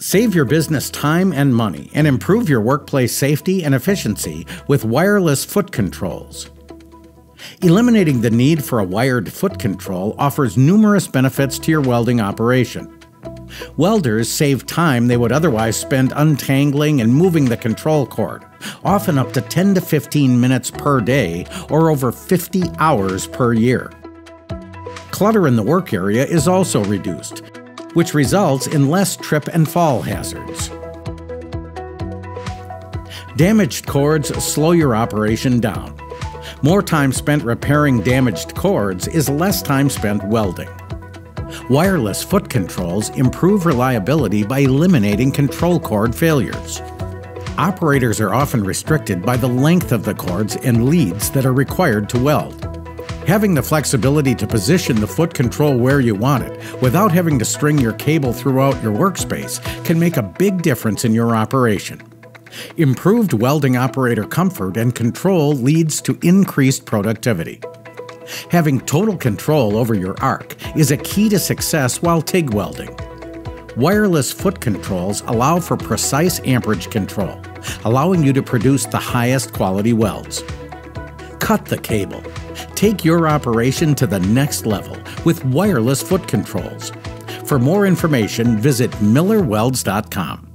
Save your business time and money and improve your workplace safety and efficiency with wireless foot controls. Eliminating the need for a wired foot control offers numerous benefits to your welding operation. Welders save time they would otherwise spend untangling and moving the control cord, often up to 10 to 15 minutes per day or over 50 hours per year. Clutter in the work area is also reduced, which results in less trip and fall hazards. Damaged cords slow your operation down. More time spent repairing damaged cords is less time spent welding. Wireless foot controls improve reliability by eliminating control cord failures. Operators are often restricted by the length of the cords and leads that are required to weld. Having the flexibility to position the foot control where you want it without having to string your cable throughout your workspace can make a big difference in your operation. Improved welding operator comfort and control leads to increased productivity. Having total control over your arc is a key to success while TIG welding. Wireless foot controls allow for precise amperage control, allowing you to produce the highest quality welds. Cut the cable Take your operation to the next level with wireless foot controls. For more information, visit MillerWelds.com.